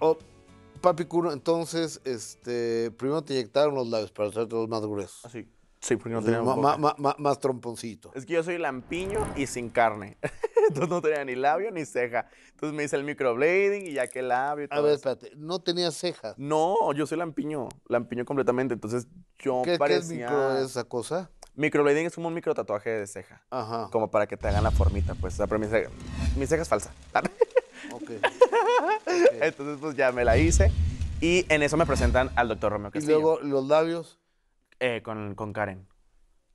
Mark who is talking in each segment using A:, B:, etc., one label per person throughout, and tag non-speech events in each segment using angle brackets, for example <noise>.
A: Oh, papi Cuno, entonces, este, primero te inyectaron los labios para hacerte los más gruesos.
B: Así. Sí, porque no
A: Sí,
B: tenía
A: ma- ma- ma- más tromponcito.
B: Es que yo soy lampiño y sin carne. <laughs> Entonces no tenía ni labio ni ceja. Entonces me hice el microblading y ya que labio y todo
A: A ver,
B: eso.
A: espérate, no tenías cejas.
B: No, yo soy lampiño, lampiño completamente. Entonces yo
A: ¿Qué, qué es
B: parecía...
A: micro esa cosa?
B: Microblading es como un micro tatuaje de ceja.
A: Ajá.
B: Como para que te hagan la formita, pues. O sea, pero mi ceja, mi ceja es falsa. <laughs>
A: Ok.
B: Entonces, pues ya me la hice. Y en eso me presentan al doctor Romeo
A: Y
B: Castillo.
A: luego los labios,
B: eh, con, con Karen.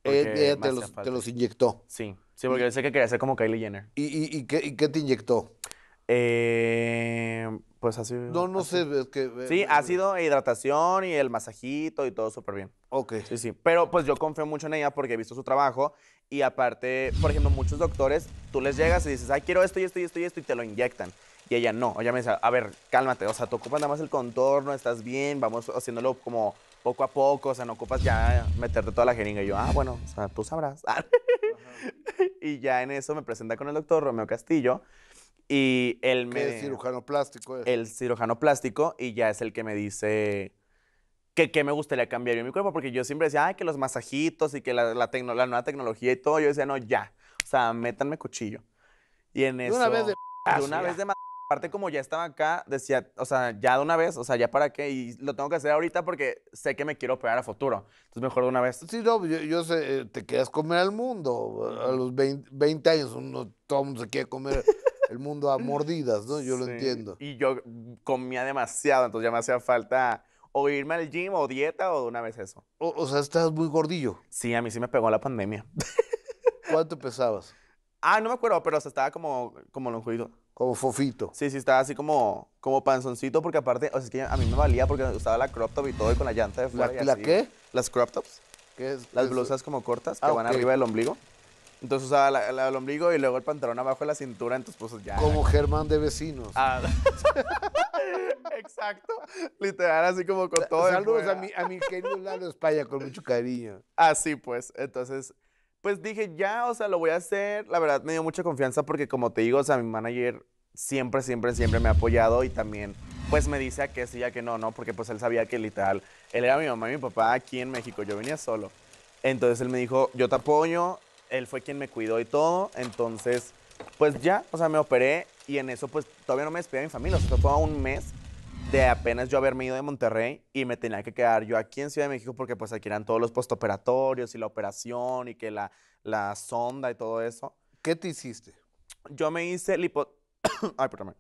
A: eh,
B: me
A: te los, te los inyectó.
B: Sí, sí, porque yo sé que quería ser como Kylie Jenner.
A: ¿Y, y, y qué, y qué te inyectó?
B: Eh, pues así.
A: No, no
B: así.
A: sé, es que... eh,
B: Sí, ácido, e hidratación y el masajito y todo súper bien.
A: Ok.
B: Sí, sí. Pero pues yo confío mucho en ella porque he visto su trabajo y aparte, por ejemplo, muchos doctores, tú les llegas y dices, ay, quiero esto y esto y esto y esto y te lo inyectan. Y ella no, ella me dice, a ver, cálmate, o sea, tú ocupas nada más el contorno, estás bien, vamos haciéndolo como poco a poco, o sea, no ocupas ya meterte toda la jeringa. Y yo, ah, bueno, o sea, tú sabrás. <laughs> y ya en eso me presenta con el doctor Romeo Castillo y él me...
A: ¿Qué es cirujano plástico? es?
B: el cirujano plástico y ya es el que me dice que qué me gustaría cambiar yo en mi cuerpo, porque yo siempre decía, ay, que los masajitos y que la, la, tecno- la nueva tecnología y todo, yo decía, no, ya, o sea, métanme cuchillo. Y en
A: De
B: eso...
A: una vez de
B: de <laughs> una vez de Aparte, como ya estaba acá, decía, o sea, ya de una vez, o sea, ya para qué, y lo tengo que hacer ahorita porque sé que me quiero operar a futuro. Entonces, mejor de una vez.
A: Sí, no, yo, yo sé, eh, te quedas comer al mundo. A los 20, 20 años uno, todo el mundo se quiere comer el mundo a mordidas, ¿no? Yo lo entiendo.
B: Y yo comía demasiado, entonces ya me hacía falta o irme al gym o dieta o de una vez eso.
A: O, o sea, estás muy gordillo.
B: Sí, a mí sí me pegó la pandemia.
A: ¿Cuánto pesabas? <laughs>
B: Ah, no me acuerdo, pero o sea, estaba como, como lonjuito.
A: Como fofito.
B: Sí, sí, estaba así como, como panzoncito, porque aparte, o sea, es que a mí me valía porque usaba la crop top y todo y con la llanta de fuera.
A: ¿La-
B: y
A: la
B: así.
A: qué?
B: Las crop tops,
A: ¿Qué es?
B: las blusas como cortas que
A: Ah,
B: van arriba del ombligo. Entonces usaba la, la del ombligo y luego el pantalón abajo de la cintura, entonces pues ya.
A: Como Germán de vecinos.
B: Ah, <laughs> Exacto. Literal, así como con todo.
A: Saludos a mi, a mi querido Lalo España con mucho cariño.
B: Así pues, entonces, pues dije, ya, o sea, lo voy a hacer. La verdad me dio mucha confianza porque como te digo, o sea, mi manager siempre, siempre, siempre me ha apoyado y también, pues me dice a que sí, a que no, ¿no? Porque pues él sabía que literal, él era mi mamá y mi papá aquí en México, yo venía solo. Entonces él me dijo, yo te apoyo, él fue quien me cuidó y todo, entonces, pues ya, o sea, me operé y en eso pues todavía no me despedí de mi familia, o sea, fue un mes de apenas yo haberme ido de Monterrey y me tenía que quedar yo aquí en Ciudad de México porque pues aquí eran todos los postoperatorios y la operación y que la, la sonda y todo eso.
A: ¿Qué te hiciste?
B: Yo me hice lipo... <coughs> Ay, perdón.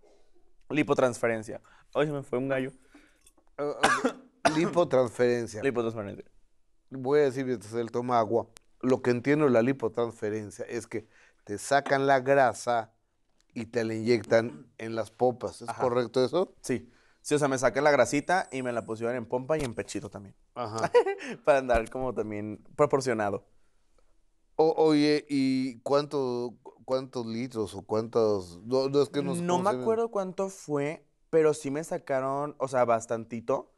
B: Lipotransferencia. Ay, se me fue un gallo. <coughs>
A: Ok. Lipotransferencia.
B: Lipotransferencia.
A: Voy a decir mientras él toma agua. Lo que entiendo de la lipotransferencia es que te sacan la grasa y te la inyectan en las popas. ¿Es
B: Ajá.
A: correcto eso?
B: Sí. Sí, o sea, me saqué la grasita y me la pusieron en pompa y en pechito también.
A: Ajá. <laughs>
B: Para andar como también proporcionado.
A: O- oye, ¿y cuánto, cuántos litros o cuántos? No, no es que no, sé
B: No me acuerdo cuánto fue, pero sí me sacaron, o sea, bastantito.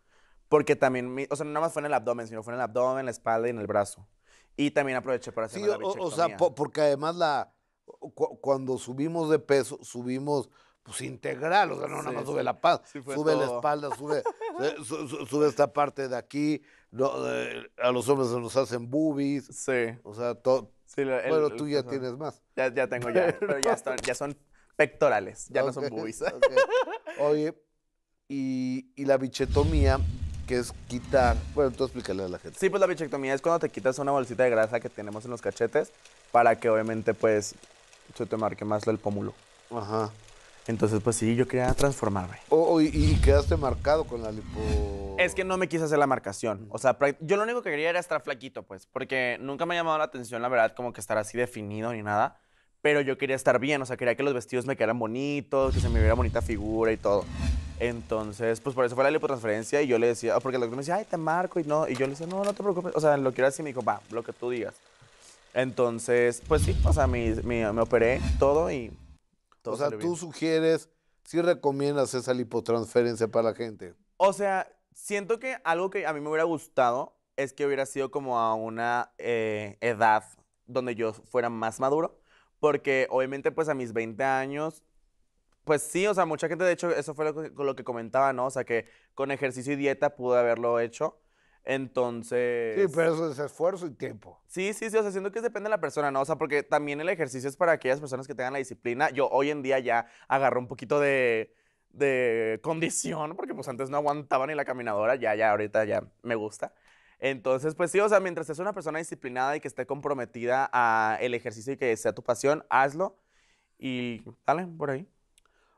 B: Porque también, mi- o sea, no nada más fue en el abdomen, sino fue en el abdomen, la espalda y en el brazo. Y también aproveché para hacer
A: Sí,
B: la
A: o, o sea, po- porque además la cu- cuando subimos de peso, subimos pues integral, o sea, no nada
B: Sí,
A: más sube la paz,
B: Sí,
A: sube la espalda, sube, <laughs> su- su- sube esta parte de aquí, no, eh, a los hombres se nos hacen boobies,
B: Sí.
A: o sea, todo.
B: sí el-
A: bueno,
B: el
A: tú ya tienes más.
B: Ya, ya tengo ya, <laughs> pero ya, están- ya son pectorales, ya no son boobies.
A: Oye, y, y la bichetomía, que es quitar, bueno, tú explícale a la gente.
B: Sí, pues la bichectomía es cuando te quitas una bolsita de grasa que tenemos en los cachetes para que obviamente pues se te marque más el pómulo.
A: Ajá.
B: Entonces pues sí, yo quería transformarme.
A: O- o- y, y quedaste marcado con la lipo...
B: Es que no me quise hacer la marcación. O sea, yo lo único que quería era estar flaquito, pues, porque nunca me ha llamado la atención, la verdad, como que estar así definido ni nada. Pero yo quería estar bien, o sea, quería que los vestidos me quedaran bonitos, que se me viera bonita figura y todo. Entonces, pues por eso fue la lipotransferencia y yo le decía, porque el doctor me decía, ay, te marco y no. Y yo le decía, no, no te preocupes. O sea, lo quiero así y me dijo, va, lo que tú digas. Entonces, pues sí, o sea, me, me, me operé todo y todo
A: o sea, tú
B: bien.
A: sugieres, sí recomiendas esa lipotransferencia para la gente.
B: O sea, siento que algo que a mí me hubiera gustado es que hubiera sido como a una eh, edad donde yo fuera más maduro, porque obviamente pues a mis 20 años Pues sí, o sea, mucha gente, de hecho, eso fue lo que, lo que comentaba, ¿no? O sea, que con ejercicio y dieta pude haberlo hecho. Entonces.
A: Sí, pero eso es esfuerzo y tiempo.
B: Sí, sí, sí, o sea, siento que depende de la persona, ¿no? O sea, porque también el ejercicio es para aquellas personas que tengan la disciplina. Yo hoy en día ya agarro un poquito de, de condición, porque pues antes no aguantaba ni la caminadora, ya, ya, ahorita ya me gusta. Entonces, pues sí, o sea, mientras seas una persona disciplinada y que esté comprometida a el ejercicio y que sea tu pasión, hazlo y dale por ahí.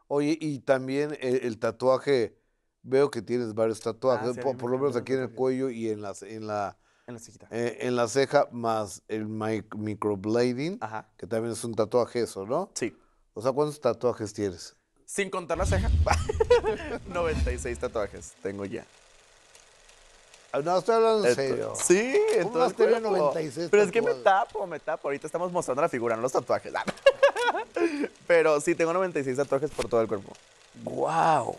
A: Oye, y también el, el tatuaje, veo que tienes varios tatuajes,
B: Ah, sí,
A: por, por lo menos aquí en el cuello y en, las, en, la,
B: En la cejita.
A: eh, en la ceja, más el mic- microblading,
B: Ajá.
A: que también es un tatuaje eso, ¿no?
B: Sí.
A: O sea, ¿cuántos tatuajes tienes?
B: Sin contar la ceja. <laughs> 96 tatuajes tengo ya.
A: Ah, No, estoy hablando en serio.
B: Sí, en
A: ¿Cómo
B: todo
A: vas
B: el
A: a tener
B: cuerpo.
A: 96
B: Pero es que me tapo, me tapo. Ahorita estamos mostrando la figura, no los tatuajes. <laughs> Pero sí, tengo 96 tatuajes por todo el cuerpo.
A: ¡Wow!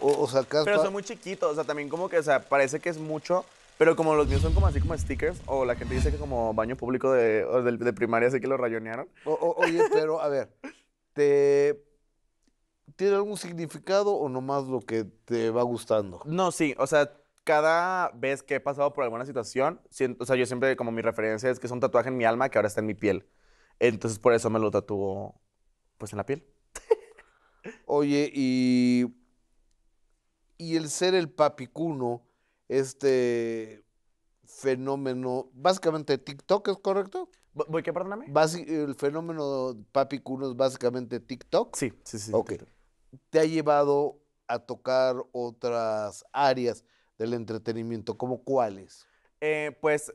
A: O, o sea, acá
B: Pero son muy chiquitos, o sea, también como que, o sea, parece que es mucho, pero como los míos son como así como stickers, o la gente dice que como baño público de, o de, de primaria, así que lo rayonearon.
A: o- o- oye, pero a ver, ¿te tiene algún significado o nomás lo que te va gustando?
B: No, sí, o sea, cada vez que he pasado por alguna situación, siento- o sea, yo siempre como mi referencia es que es un tatuaje en mi alma que ahora está en mi piel. Entonces por eso me lo tatúo, pues en la piel.
A: Oye, y, y el ser el papicuno, este fenómeno, básicamente TikTok, ¿es correcto?
B: ¿Vo- ¿Voy qué, perdóname?
A: Basi- el fenómeno papicuno es básicamente TikTok.
B: Sí, sí, sí.
A: Ok. Te ha llevado a tocar otras áreas del entretenimiento, ¿como cuáles?
B: Eh, pues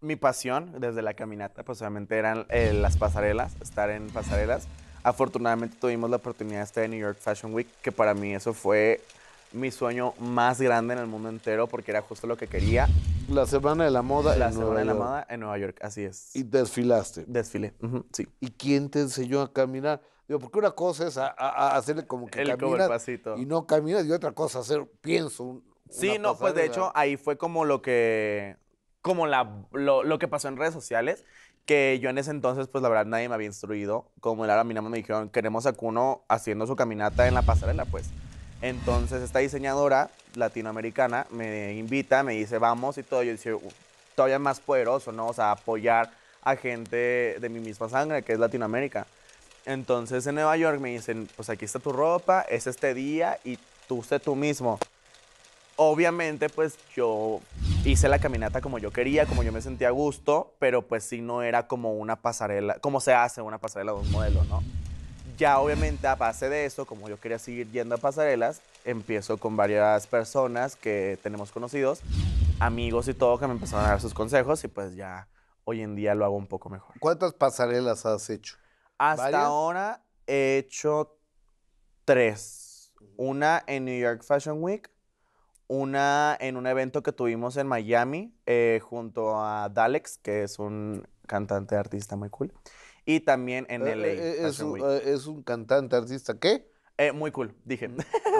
B: mi pasión desde la caminata, pues obviamente eran eh, las pasarelas, estar en pasarelas. Afortunadamente tuvimos la oportunidad de estar en New York Fashion Week, que para mí eso fue mi sueño más grande en el mundo entero porque era justo lo que quería.
A: La Semana de la Moda
B: La
A: en
B: Semana
A: Nueva
B: de la
A: York.
B: Moda en Nueva York, así es.
A: Y desfilaste.
B: Desfile, ujú, sí.
A: ¿Y quién te enseñó a caminar? Digo, porque una cosa es a- a- a hacerle como que
B: El,
A: caminas
B: pasito.
A: y no caminas, y otra cosa hacer, pienso, un-
B: Sí, no, pues de hecho ahí fue como lo que, como la, lo, lo que pasó en redes sociales, que yo en ese entonces, pues la verdad nadie me había instruido. Como el ahora más me dijeron, queremos a Kuno haciendo su caminata en la pasarela, pues. Entonces esta diseñadora latinoamericana me invita, me dice, vamos y todo. Yo "Uh, todavía más poderoso, ¿no? O sea, apoyar a gente de mi misma sangre, que es Latinoamérica. Entonces en Nueva York me dicen, pues aquí está tu ropa, es este día y tú sé tú mismo. Obviamente, pues yo hice la caminata como yo quería, como yo me sentía a gusto, pero pues sí no era como una pasarela, como se hace una pasarela de un modelo, ¿no? Ya obviamente a base de eso, como yo quería seguir yendo a pasarelas, empiezo con varias personas que tenemos conocidos, amigos y todo, que me empezaron a dar sus consejos y pues ya hoy en día lo hago un poco mejor.
A: ¿Cuántas pasarelas has hecho?
B: Hasta
A: ¿Varias?
B: ahora he hecho tres. Una en New York Fashion Week, una en un evento que tuvimos en Miami eh, junto a Dalex, que es un cantante artista muy cool, y también en
A: Eh,
B: LA
A: eh, es, un, eh, es un cantante, artista, ¿qué?
B: Eh, muy cool, dije. <laughs>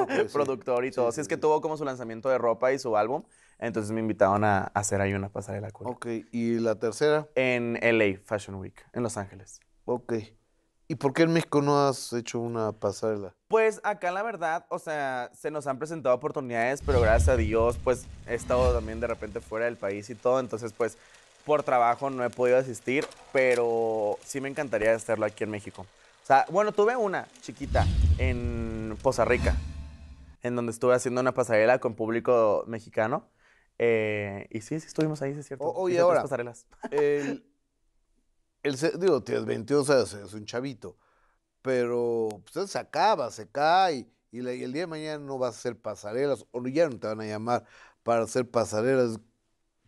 A: Sí.
B: Productor y todo.
A: sí,
B: Sí, es que
A: sí.
B: tuvo como su lanzamiento de ropa y su álbum, entonces me invitaron a hacer ahí una pasarela cool.
A: Ok, ¿y la tercera?
B: En LA Fashion Week, en Los Ángeles.
A: Ok. ¿Y por qué en México no has hecho una pasarela?
B: Pues acá la verdad, o sea, se nos han presentado oportunidades, pero gracias a Dios, pues he estado también de repente fuera del país y todo, entonces pues por trabajo no he podido asistir, pero sí me encantaría hacerlo aquí en México. O sea, bueno, tuve una chiquita en Poza Rica, en donde estuve haciendo una pasarela con público mexicano. eh, y sí, sí estuvimos ahí, sí es cierto.
A: Oye, ahora,
B: pasarelas.
A: El, el digo, tienes 22 años, es un chavito, pero pues, se acaba, se cae, y, la- y el día de mañana no vas a hacer pasarelas, o ya no te van a llamar para hacer pasarelas,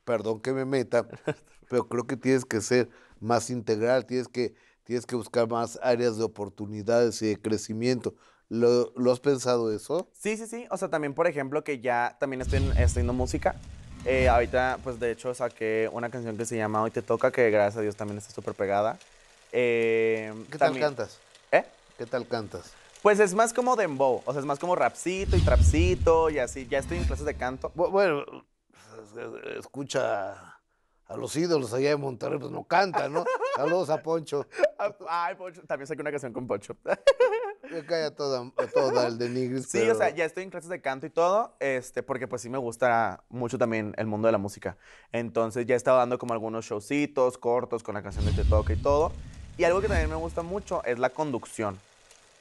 A: perdón que me meta, <laughs> pero creo que tienes que ser más integral, tienes que, tienes que buscar más áreas de oportunidades y de crecimiento. ¿Lo, lo has pensado eso?
B: Sí, sí, sí. O sea, también, por ejemplo, que ya también estoy en- haciendo música. Eh, ahorita, pues de hecho, saqué una canción que se llama Hoy Te Toca, que gracias a Dios también está súper pegada. Eh,
A: ¿Qué tal
B: también-
A: cantas? ¿Qué tal cantas?
B: Pues es más como dembow. O sea, es más como rapcito y trapcito y así. Ya estoy en clases de canto.
A: Bu- Bueno, escucha a los ídolos allá de Monterrey, pues no cantan, ¿no? <laughs> Saludos a Poncho.
B: Ay, Poncho. También saqué una canción con Poncho. <laughs>
A: Me cae a toda, a toda el de Nigris.
B: Sí, o sea, ya estoy en clases de canto y todo, este, porque pues sí me gusta mucho también el mundo de la música. Entonces ya he estado dando como algunos showcitos cortos con la canción de Te Toca y todo. Y algo que también me gusta mucho es la conducción.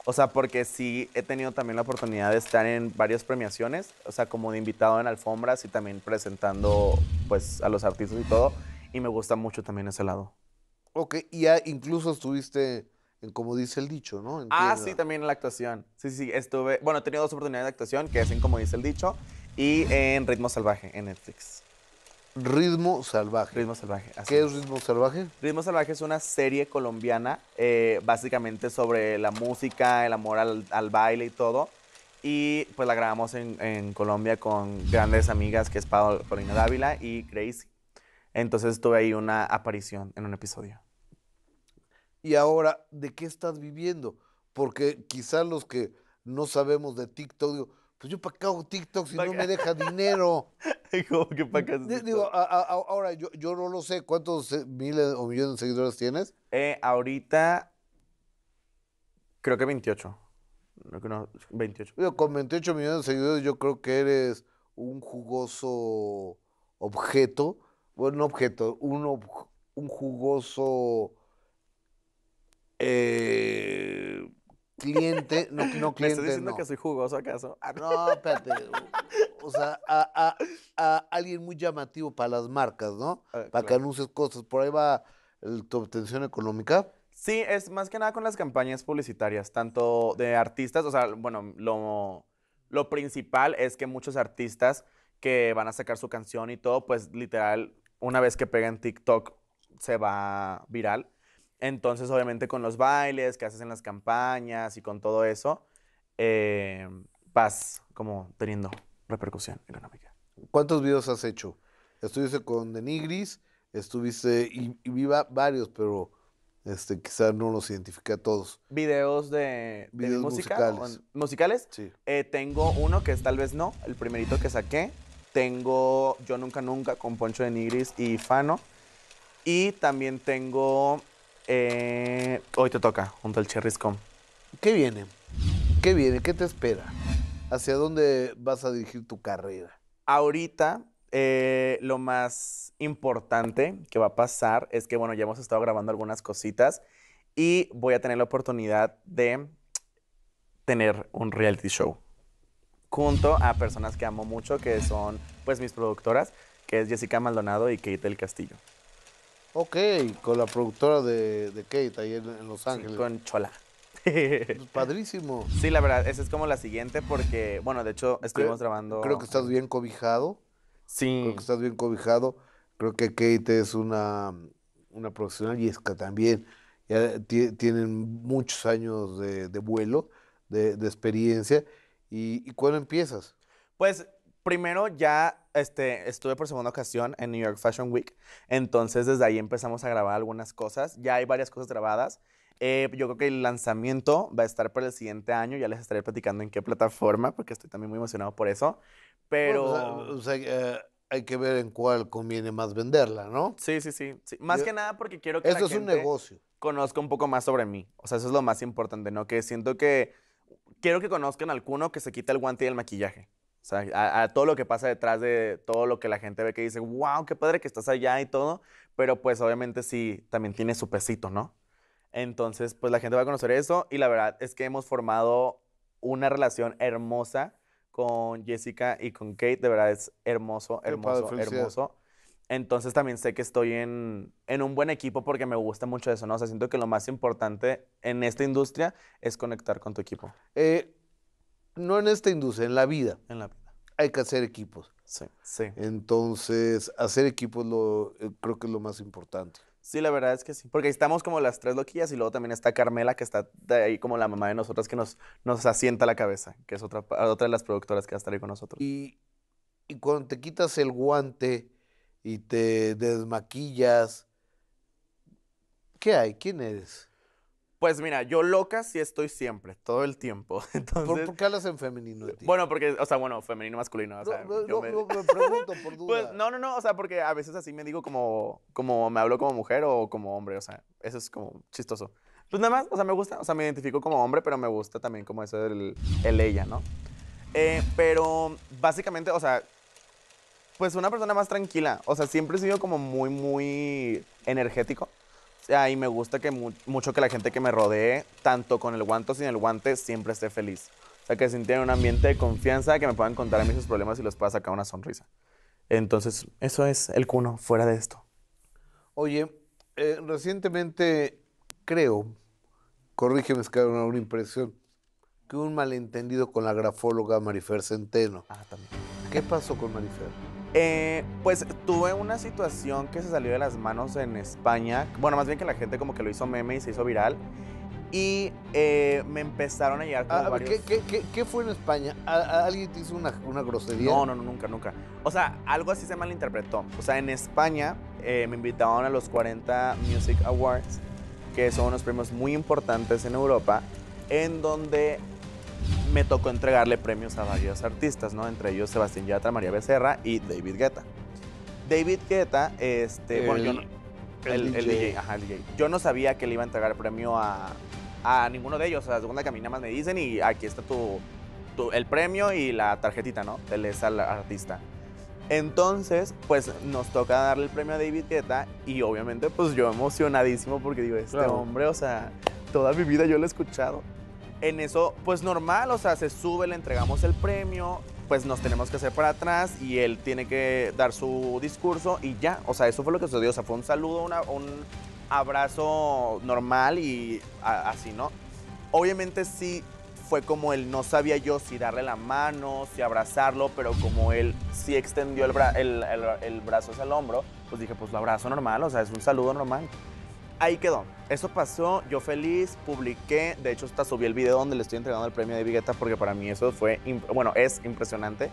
B: O sea, porque sí he tenido también la oportunidad de estar en varias premiaciones, o sea, como de invitado en alfombras y también presentando pues a los artistas y todo. Y me gusta mucho también ese lado.
A: Ok, y ya incluso estuviste en como dice el dicho, ¿no?
B: Ah, sí, también en la actuación. Sí, sí, estuve, bueno, he tenido dos oportunidades de actuación, que es en como dice el dicho, y en Ritmo Salvaje, en Netflix.
A: Ritmo salvaje.
B: Ritmo Salvaje. así
A: ¿Qué
B: es.
A: ritmo salvaje?
B: Ritmo Salvaje es una serie colombiana, eh, básicamente sobre la música, el amor al, al baile y todo. Y pues la grabamos en, en Colombia con grandes amigas que es Paul- Paulina Dávila y Gracie. Entonces tuve ahí una aparición en un episodio.
A: Y ahora, ¿de qué estás viviendo? Porque quizás los que no sabemos de TikTok, digo, pues yo para qué hago TikTok si
B: ¿Pa'
A: no me deja dinero. <laughs>
B: ¿Cómo que pa' qué?
A: Digo, a- a- a- ahora yo, yo no lo sé, ¿cuántos eh, miles o millones de seguidores tienes?
B: Eh, ahorita creo que 28. No, que no, 28.
A: Digo, con 28 millones de seguidores yo creo que eres un jugoso objeto, bueno, no objeto, un, ob- un jugoso eh, cliente, no, no <laughs>
B: ¿Me estás
A: cliente,
B: diciendo
A: no.
B: que soy jugoso acaso? Ah, no.
A: Espérate. O, sea, a, a- a alguien muy llamativo para las marcas, ¿no?
B: Ah,
A: Para que
B: claro.
A: anuncies cosas. Por ahí va el- tu obtención económica.
B: Sí, es más que nada con las campañas publicitarias, tanto de artistas, o sea, bueno, lo, lo principal es que muchos artistas que van a sacar su canción y todo, pues literal, una vez que pega en TikTok, se va viral. Entonces, obviamente, con los bailes que haces en las campañas y con todo eso, eh, vas como teniendo repercusión económica.
A: ¿Cuántos videos has hecho? Estuviste con Denigris, estuviste, y, y vi varios, pero este, quizás no los identifiqué a todos.
B: Videos de, de mi
A: Videos
B: música,
A: musicales.
B: o- musicales.
A: Sí.
B: Eh, tengo uno que es tal vez no, el primerito que saqué. Tengo Yo Nunca Nunca con Poncho de Nigris y Fano. Y también tengo eh, Hoy Te Toca, junto al Cherryscom.
A: ¿Qué viene? ¿Qué viene? ¿Qué te espera? ¿Hacia dónde vas a dirigir tu carrera?
B: Ahorita, eh, lo más importante que va a pasar es que, bueno, ya hemos estado grabando algunas cositas y voy a tener la oportunidad de tener un reality show junto a personas que amo mucho, que son, pues, mis productoras, que es Jessica Maldonado y Kate del Castillo.
A: Ok, con la productora de, de Kate ahí en, en Los
B: Sí,
A: Ángeles.
B: con Chola.
A: Pues <laughs> padrísimo.
B: Sí, la verdad, esa es como la siguiente porque, bueno, de hecho, estuvimos grabando...
A: Creo que estás bien cobijado.
B: Sí.
A: Creo que estás bien cobijado. Creo que Kate es una, una profesional y Esca también. Ya ti- tienen muchos años de, de vuelo, de, de experiencia. ¿Y, y cuándo empiezas?
B: Pues primero ya este, estuve por segunda ocasión en New York Fashion Week, entonces desde ahí empezamos a grabar algunas cosas, ya hay varias cosas grabadas. Eh, yo creo que el lanzamiento va a estar para el siguiente año, ya les estaré platicando en qué plataforma, porque estoy también muy emocionado por eso. Pero...
A: Bueno, o sea, o sea, eh, hay que ver en cuál conviene más venderla, ¿no?
B: Sí, sí, sí, sí. Más
A: Yo-
B: que nada porque quiero que
A: Eso
B: la
A: es un
B: gente
A: negocio.
B: conozca un poco más sobre mí. O sea, eso es lo más importante, ¿no? Que siento que quiero que conozcan al Cuno que se quita el guante y el maquillaje. O sea, a, a todo lo que pasa detrás de todo lo que la gente ve que dice, wow, qué padre que estás allá y todo. Pero pues obviamente sí, también tiene su pesito, ¿no? Entonces, pues la gente va a conocer eso y la verdad es que hemos formado una relación hermosa con Jessica y con Kate. De verdad es hermoso,
A: padre,
B: hermoso, hermoso. Entonces también sé que estoy en, en un buen equipo porque me gusta mucho eso, ¿no? O sea, siento que lo más importante en esta industria es conectar con tu equipo
A: Eh, no en esta industria, en la vida.
B: en la vida.
A: Hay que hacer equipos.
B: Sí, sí.
A: Entonces, hacer equipos lo, eh, creo que es lo más importante.
B: Sí, la verdad es que sí. Porque estamos como las tres loquillas y luego también está Carmela, que está de ahí como la mamá de nosotras, que nos, nos asienta la cabeza, que es otra, otra de las productoras que va a estar ahí con nosotros.
A: Y, y cuando te quitas el guante y te desmaquillas, ¿qué hay? ¿Quién eres?
B: Pues mira, yo loca sí estoy siempre, todo el tiempo. <laughs>
A: ¿Por,
B: Entonces,
A: por qué hablas en femenino
B: bueno, porque, o sea, bueno, femenino, masculino, o
A: no,
B: sea,
A: no,
B: yo
A: no,
B: me-
A: no, me pregunto por <laughs> duda.
B: Pues no, no, no, o sea, porque a veces así me digo como, como me hablo como mujer o como hombre, o sea, eso es como chistoso. Pues nada más, o sea, me gusta, o sea, me identifico como hombre, pero me gusta también como eso del el ella, ¿no? Eh, pero básicamente, o sea, pues una persona más tranquila, o sea, siempre he sido como muy, muy energético. Y me gusta que mu- mucho que la gente que me rodee, tanto con el guante o sin el guante, siempre esté feliz. O sea, que sienten un ambiente de confianza, que me puedan contar a mí sus problemas y los pueda sacar una sonrisa. Entonces, eso es el cuno, fuera de esto.
A: Oye, eh, recientemente creo, corrígeme si cabe una impresión, que hubo un malentendido con la grafóloga Marifer Centeno.
B: Ah, también.
A: ¿Qué pasó con Marifer?
B: Eh, pues tuve una situación que se salió de las manos en España. Bueno, más bien que la gente como que lo hizo meme y se hizo viral. Y eh, me empezaron a llegar como
A: Ah,
B: varios...
A: ¿qué, qué, qué, qué fue en España? ¿A- a- ¿Alguien te hizo una, una grosería?
B: No, no, no, nunca, nunca. O sea, algo así se malinterpretó. O sea, en España eh, me invitaron a los 40 Music Awards, que son unos premios muy importantes en Europa, en donde me tocó entregarle premios a varios artistas, ¿no? Entre ellos Sebastián Yatra, María Becerra y David Guetta. David Guetta, este, bueno, yo
A: El-
B: no-
A: el
B: el, el
A: DJ.
B: DJ, ajá, el DJ. Yo no sabía que le iba a entregar el premio a, a ninguno de ellos. O sea, segunda que a mí nada más me dicen y aquí está tu, tu- el premio y la tarjetita, ¿no? Al artista. Entonces, pues nos toca darle el premio a David Guetta y obviamente pues yo emocionadísimo porque digo, este
A: Claro.
B: hombre, o sea, toda mi vida yo lo he escuchado. En eso, pues normal, o sea, se sube, le entregamos el premio, pues nos tenemos que hacer para atrás y él tiene que dar su discurso y ya, o sea, eso fue lo que sucedió, o sea, fue un saludo, una- un abrazo normal y así, ¿no? Obviamente sí fue como él, no sabía yo si darle la mano, si abrazarlo, pero como él sí extendió el, bra- el- el- el brazo hacia el hombro, pues dije, pues lo abrazo normal, o sea, es un saludo normal. Ahí quedó. Eso pasó, yo feliz, publiqué, de hecho hasta subí el video donde le estoy entregando el premio de Vigueta porque para mí eso fue, bueno, es impresionante.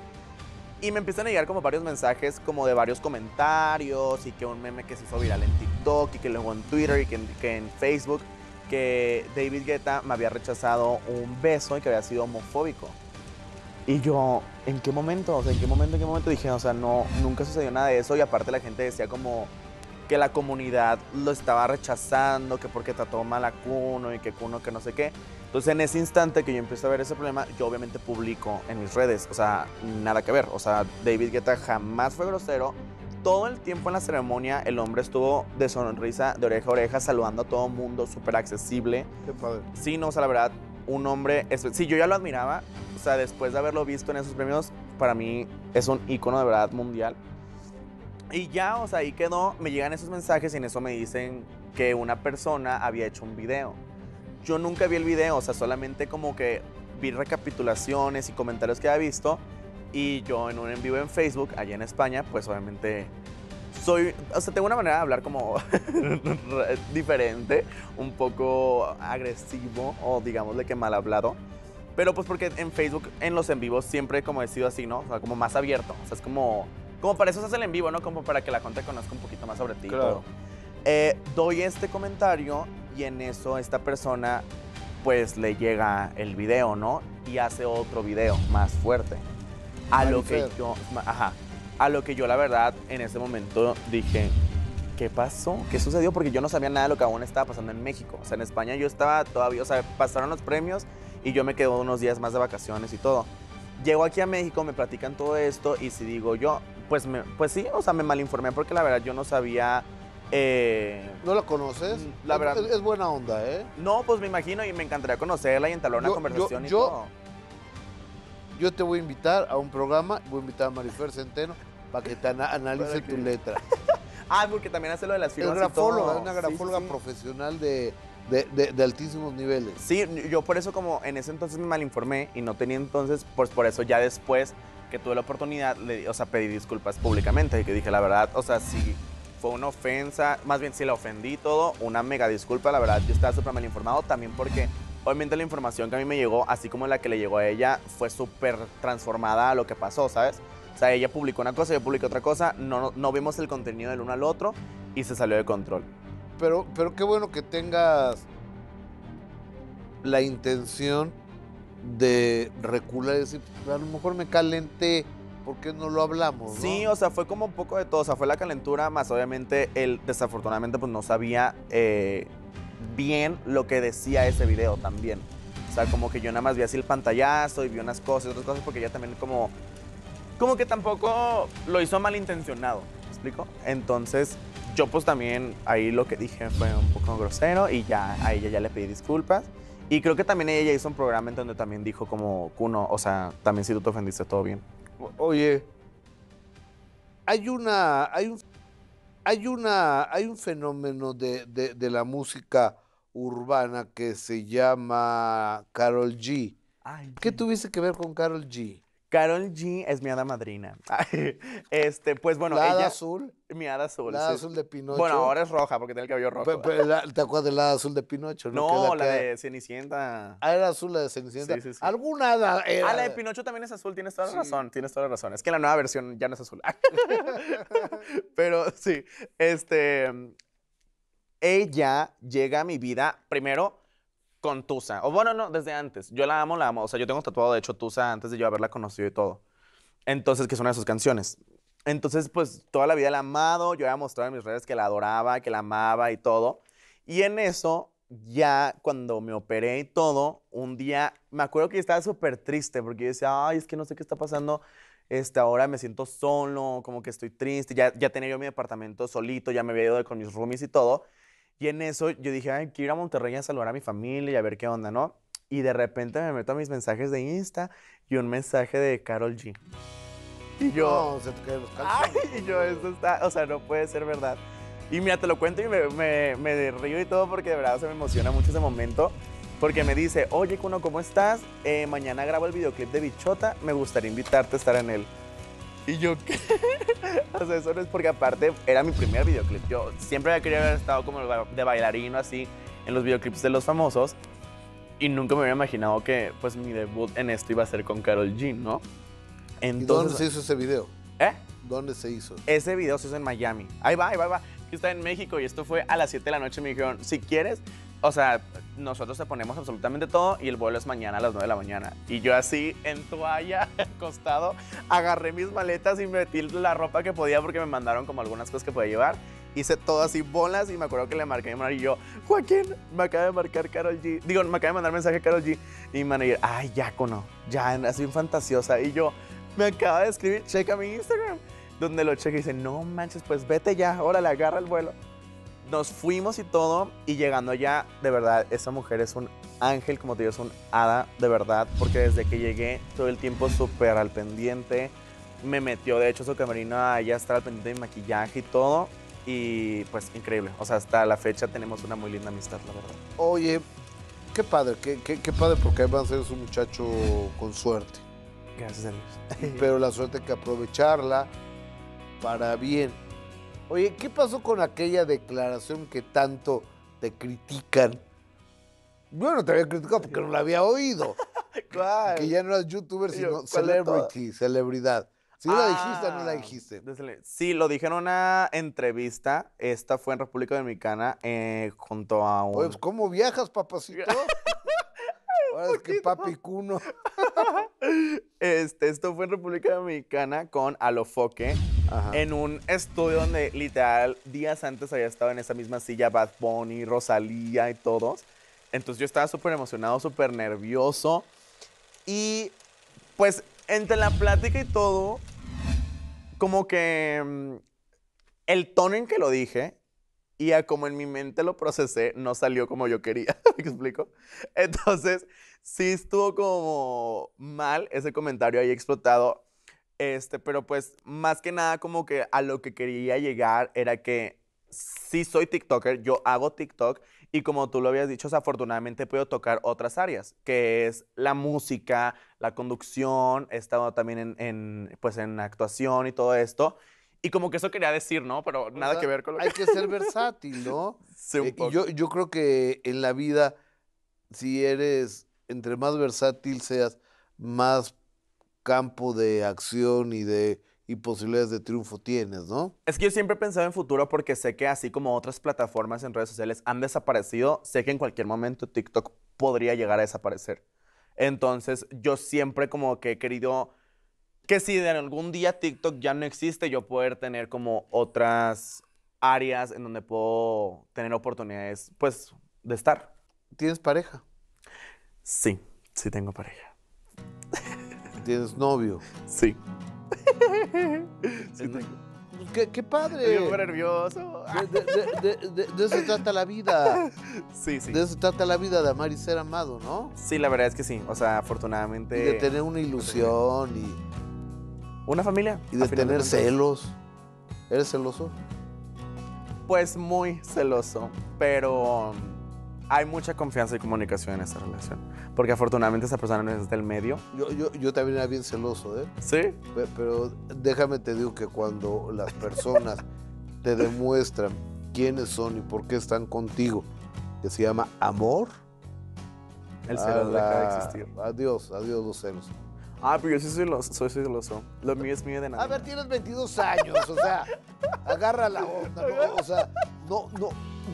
B: Y me empiezan a llegar como varios mensajes como de varios comentarios y que un meme que se hizo viral en TikTok y que luego en Twitter y que en, que en Facebook que David Guetta me había rechazado un beso y que había sido homofóbico. Y yo, ¿en qué momento? O sea, ¿en qué momento, en qué momento? Dije, o sea, no, nunca sucedió nada de eso y aparte la gente decía como que la comunidad lo estaba rechazando, que porque trató mal a Kuno y que Kuno que no sé qué. Entonces en ese instante que yo empiezo a ver ese problema, yo obviamente publico en mis redes, o sea, nada que ver, o sea, David Guetta jamás fue grosero. Todo el tiempo en la ceremonia el hombre estuvo de sonrisa, de oreja a oreja, saludando a todo mundo, súper accesible.
A: Qué padre.
B: Sí, no, o sea, la verdad, un hombre, sí, yo ya lo admiraba, o sea, después de haberlo visto en esos premios, para mí es un ícono de verdad mundial. Y ya, o sea, ahí quedó, me llegan esos mensajes y en eso me dicen que una persona había hecho un video. Yo nunca vi el video, o sea, solamente como que vi recapitulaciones y comentarios que había visto y yo en un en vivo en Facebook, allá en España, pues obviamente soy, o sea, tengo una manera de hablar como <laughs> diferente, un poco agresivo o digamos de que mal hablado. Pero pues porque en Facebook, en los en vivos, siempre como he sido así, ¿no? O sea, como más abierto. O sea, es como, como para eso se hace el en vivo, ¿no? Como para que la gente conozca un poquito más sobre ti.
A: Claro.
B: Eh, doy este comentario y en eso esta persona pues le llega el video, ¿no? Y hace otro video más fuerte. A lo que yo, ajá, a lo que yo la verdad en ese momento dije, ¿qué pasó? ¿Qué sucedió? Porque yo no sabía nada de lo que aún estaba pasando en México. O sea, en España yo estaba todavía, o sea, pasaron los premios y yo me quedé unos días más de vacaciones y todo. Llego aquí a México, me platican todo esto y si digo yo, pues, me, pues sí, o sea, me malinformé porque la verdad yo no sabía... eh,
A: ¿No la conoces?
B: Mm, la
A: Es-
B: verdad-
A: Es, es buena onda, ¿eh?
B: no, pues me imagino y me encantaría conocerla y entablar una
A: Yo- yo-
B: conversación y
A: yo-
B: todo.
A: Yo te voy a invitar a un programa, voy a invitar a Marifer Centeno para que te ana- analice tu letra. <laughs>
B: Ah, porque también hace lo de las
A: Es
B: firmas y
A: grafóloga,
B: todo.
A: es una
B: sí,
A: grafóloga
B: sí.
A: profesional de, de, de- de altísimos niveles.
B: Sí, yo por eso como en ese entonces me malinformé y no tenía entonces, pues por eso ya después que tuve la oportunidad, le, o sea, pedí disculpas públicamente y que dije la verdad, o sea, si fue una ofensa, más bien si la ofendí todo, una mega disculpa, la verdad, yo estaba súper mal informado también porque obviamente la información que a mí me llegó, así como la que le llegó a ella, fue súper transformada a lo que pasó, ¿sabes? O sea, ella publicó una cosa, yo publiqué otra cosa, no, no vimos el contenido del uno al otro y se salió de control.
A: Pero, pero qué bueno que tengas la intención de recular y decir, a lo mejor me calenté, ¿por qué no lo hablamos? no?"
B: Sí, o sea, fue como un poco de todo. O sea, fue la calentura, más obviamente él desafortunadamente pues no sabía eh, bien lo que decía ese video también. O sea, como que yo nada más vi así el pantallazo y vi unas cosas y otras cosas porque ella también como... Como que tampoco lo hizo malintencionado, ¿me explico? Entonces, yo pues también ahí lo que dije fue un poco grosero y ya a ella ya le pedí disculpas. Y creo que también ella hizo un programa en donde también dijo como, Kuno, o sea, también si tú te ofendiste, todo bien.
A: Oye, hay una, hay un, hay una, hay un fenómeno de, de- de la música urbana que se llama Carol G.
B: Ay,
A: ¿Qué tuviste que ver con Carol G?
B: Carol G es mi hada madrina. <laughs> Este, pues bueno,
A: la hada
B: ella.
A: azul,
B: Mi hada azul.
A: la hada
B: sí.
A: azul de Pinocho.
B: Bueno, ahora es roja porque tiene el cabello rojo.
A: La- ¿Te acuerdas de la hada azul de Pinocho?
B: no, la,
A: que-
B: de Cenicienta.
A: Ah, era azul la de Cenicienta.
B: Sí, sí, sí.
A: Alguna hada era.
B: Ah, la de Pinocho también es azul, tienes toda la razón, tienes toda la razón. Es que la nueva versión ya no es azul. <laughs> Pero sí, este. Ella llega a mi vida primero con Tusa. O bueno, no, desde antes. Yo la amo, la amo. O sea, yo tengo tatuado, de hecho, Tusa antes de yo haberla conocido y todo. Entonces, que es una de sus canciones. Entonces, pues toda la vida la amado. Yo había mostrado en mis redes que la adoraba, que la amaba y todo. Y en eso, ya cuando me operé y todo, un día me acuerdo que estaba súper triste porque yo decía, ay, es que no sé qué está pasando. Este, ahora me siento solo, como que estoy triste. Ya, ya tenía yo mi departamento solito, ya me había ido con mis roomies y todo. Y en eso yo dije, ay, quiero ir a Monterrey a saludar a mi familia y a ver qué onda, ¿no? Y de repente me meto a mis mensajes de Insta y un mensaje de Carol G. Y yo,
A: No, se te los
B: Ay, y <laughs> yo, esto está, o sea, no puede ser verdad. Y mira, te lo cuento y me, me, me río y todo porque de verdad se me emociona mucho ese momento. Porque me dice, oye, Kuno, ¿cómo estás? Eh, mañana grabo el videoclip de Bichota, me gustaría invitarte a estar en él. Y yo, ¿qué? <laughs> o sea, eso no es porque aparte era mi primer videoclip. Yo siempre había querido haber estado como de bailarino así en los videoclips de los famosos. Y nunca me había imaginado que pues mi debut en esto iba a ser con Carol G, ¿no?
A: ¿Y dónde
B: Entonces,
A: se hizo ese video?
B: ¿Eh?
A: ¿Dónde se hizo?
B: Ese video se hizo en Miami. Ahí va, ahí va, ahí va. Yo estaba en México y esto fue a las 7 de la noche. Me dijeron, si quieres, o sea, nosotros te ponemos absolutamente todo y el vuelo es mañana a las 9 de la mañana. Y yo así, en toalla, <laughs> acostado, agarré mis maletas y metí la ropa que podía porque me mandaron como algunas cosas que podía llevar. Hice todo así, bolas, y me acuerdo que le marqué a mi y yo, Joaquín, me acaba de marcar Carol G. Digo, me acaba de mandar mensaje Carol G. Y mi manager, ay, ya, cono, ya, así bien fantasiosa. Y yo, me acaba de escribir, checa mi Instagram donde lo checa y dice, no manches, pues vete ya, órale, agarra el vuelo. Nos fuimos y todo, y llegando allá, de verdad, esa mujer es un ángel, como te digo, es un hada, de verdad, porque desde que llegué, todo el tiempo súper al pendiente, me metió, de hecho, su camerino a estar al pendiente de mi maquillaje y todo, y pues increíble, o sea, hasta la fecha tenemos una muy linda amistad, la verdad.
A: Oye, qué padre, qué, qué, qué padre porque además eres un muchacho con suerte.
B: Gracias a Dios.
A: Pero la suerte hay que aprovecharla para bien. Oye, ¿qué pasó con aquella declaración que tanto te critican? Yo no te había criticado porque no la había oído. <laughs>
B: ¿Cuál?
A: Que ya no eras youtuber,
B: Yo,
A: sino celebrity, celebridad. ¿Sí la dijiste o no la
B: Ah,
A: dijiste?
B: Sí, lo dije en una entrevista. Esta fue en República Dominicana eh, junto a un...
A: Pues, ¿cómo viajas, papacito? <laughs> Ahora es que papi cuno. <laughs>
B: Este, esto fue en República Dominicana con Alofoque En un estudio donde literal días antes había estado en esa misma silla Bad Bunny, Rosalía y todos. Entonces yo estaba súper emocionado, súper nervioso. Y pues entre la plática y todo, como que mm, el tono en que lo dije y a como en mi mente lo procesé, no salió como yo quería. <laughs> ¿Me explico? Entonces, sí estuvo como mal ese comentario ahí explotado. Este, pero pues más que nada como que a lo que quería llegar era que sí soy TikToker, yo hago TikTok y como tú lo habías dicho, o sea, afortunadamente puedo tocar otras áreas, que es la música, la conducción, he estado también en, en, pues en actuación y todo esto. Y como que eso quería decir, ¿no? Pero
A: O
B: nada
A: sea,
B: que ver con lo
A: Hay
B: que...
A: que ser <laughs> versátil, ¿no?
B: Sí, un
A: Eh, yo, yo creo que en la vida, si eres, entre más versátil seas, más campo de acción y de y posibilidades de triunfo tienes, ¿no?
B: Es que yo siempre he pensado en futuro porque sé que así como otras plataformas en redes sociales han desaparecido, sé que en cualquier momento TikTok podría llegar a desaparecer. Entonces, yo siempre como que he querido que si de algún día TikTok ya no existe, yo poder tener como otras áreas en donde puedo tener oportunidades, pues, de estar.
A: ¿Tienes pareja?
B: Sí, sí tengo pareja. <laughs>
A: ¿Tienes novio?
B: Sí. <laughs>
A: sí tengo. Pues qué, qué padre.
B: Estoy nervioso.
A: De, de, de, de, eso se trata la vida. <laughs>
B: Sí, sí.
A: De eso se trata la vida, de amar y ser amado, ¿no?
B: Sí, la verdad es que sí. O sea, afortunadamente.
A: Y de tener una ilusión y,
B: Una familia.
A: y de tener celos. ¿Eres celoso?
B: Pues muy celoso, pero um, hay mucha confianza y comunicación en esta relación. Porque afortunadamente esa persona no es del medio.
A: Yo, yo, yo también era bien celoso, ¿eh?
B: Sí.
A: Pe- Pero déjame te digo que cuando las personas <laughs> te demuestran quiénes son y por qué están contigo, que se llama amor,
B: El
A: a
B: celos deja de
A: la-
B: existir.
A: Adiós, adiós los celos.
B: Ah, pero yo sí soy celoso. Soy celoso. Lo mío es mío de nada.
A: A ver, tienes 22 años, o sea, agarra la onda, ¿no? O sea, no, no,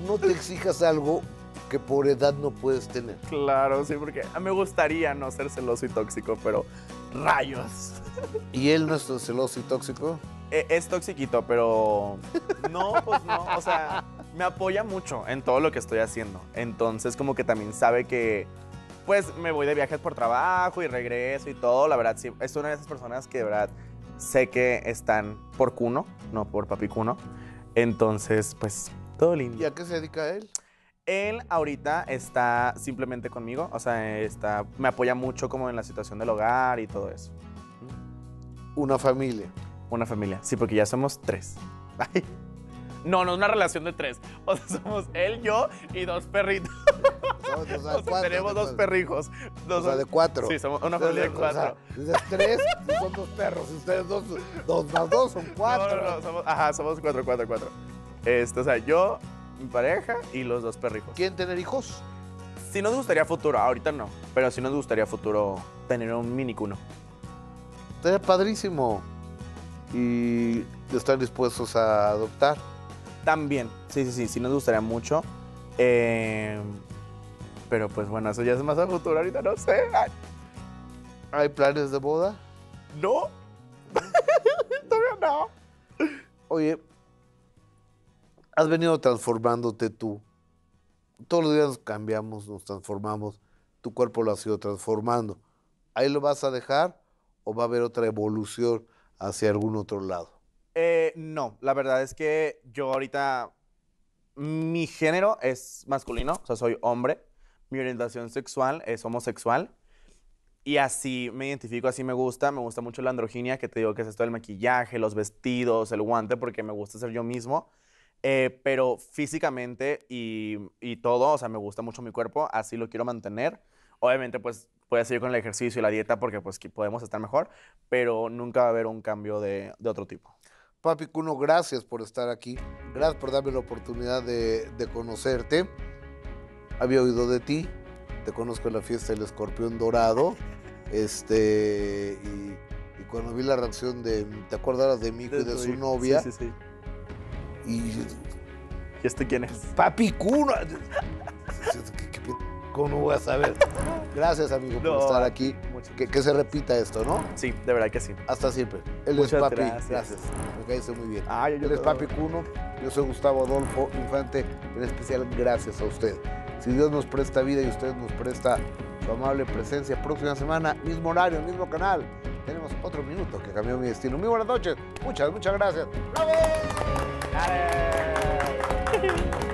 A: no te exijas algo que por edad no puedes tener.
B: Claro, sí, porque me gustaría no ser celoso y tóxico, pero rayos.
A: ¿Y él no es celoso y tóxico?
B: E- Es toxiquito, pero no, pues no, o sea, me apoya mucho en todo lo que estoy haciendo. Entonces, como que también sabe que, pues, me voy de viajes por trabajo y regreso y todo. La verdad, sí, es una de esas personas que de verdad sé que están por cuno, no por papi cuno. Entonces, pues, todo lindo.
A: ¿Y a qué se dedica él?
B: Él ahorita está simplemente conmigo, o sea, está, me apoya mucho como en la situación del hogar y todo eso.
A: Una familia.
B: Una familia. Sí, porque ya somos tres. Ay. No, no es una relación de tres. O sea, somos él, yo y dos perritos.
A: ¿no? O sea, <laughs>
B: O tenemos dos perrijos.
A: O sea, de cuatro.
B: Sí, somos una familia de
A: O sea,
B: cuatro.
A: dices tres, son dos perros. Ustedes dos, dos más dos son cuatro.
B: No, no, no, somos, ajá, somos cuatro, cuatro, cuatro. Este, o sea, yo, mi pareja y los dos perrijos.
A: ¿Quieren tener hijos?
B: Si nos gustaría futuro, ahorita no, pero si nos gustaría futuro tener un mini cuno.
A: Estaría padrísimo. Y están dispuestos a adoptar.
B: También, sí, sí, sí, sí nos gustaría mucho. Eh, pero pues bueno, eso ya es más a futuro, ahorita no sé. Ay,
A: ¿Hay planes de boda?
B: no. <laughs> Todavía no.
A: Oye, has venido transformándote tú. Todos los días cambiamos, nos transformamos. Tu cuerpo lo ha sido transformando. ¿Ahí lo vas a dejar o va a haber otra evolución hacia algún otro lado?
B: Eh, no, la verdad es que yo ahorita, mi género es masculino, o sea, soy hombre. Mi orientación sexual es homosexual. Y así me identifico, así me gusta. Me gusta mucho la androginia, que te digo que es esto del maquillaje, los vestidos, el guante, porque me gusta ser yo mismo. Eh, pero físicamente y, y todo, o sea, me gusta mucho mi cuerpo, así lo quiero mantener. Obviamente, pues, puede seguir con el ejercicio y la dieta porque, pues, podemos estar mejor, pero nunca va a haber un cambio de, de otro tipo.
A: Papi Cuno, gracias por estar aquí. Gracias por darme la oportunidad de, de conocerte. Había oído de ti. Te conozco en la fiesta del escorpión dorado. <laughs> Este. Y, y cuando vi la reacción de. ¿Te acordarás de mi hijo y de su novia?
B: Sí, sí, sí.
A: Y.
B: ¿Y este quién es?
A: ¡Papi Cuno! ¿Qué, qué, ¿Cómo voy a saber? Gracias, amigo, por estar aquí. Que, que se repita esto, ¿no?
B: Sí, de verdad que sí.
A: Hasta siempre. Él
B: Muchas
A: es Papi.
B: gracias.
A: Gracias. Me caíste muy bien. Él es Papi Cuno, yo soy Gustavo Adolfo Infante, en especial gracias a usted. Si Dios nos presta vida y usted nos presta su amable presencia, próxima semana, mismo horario, mismo canal, tenemos otro minuto que cambió mi destino. Muy buenas noches, muchas, muchas gracias. ¡Bravo!
B: Dale.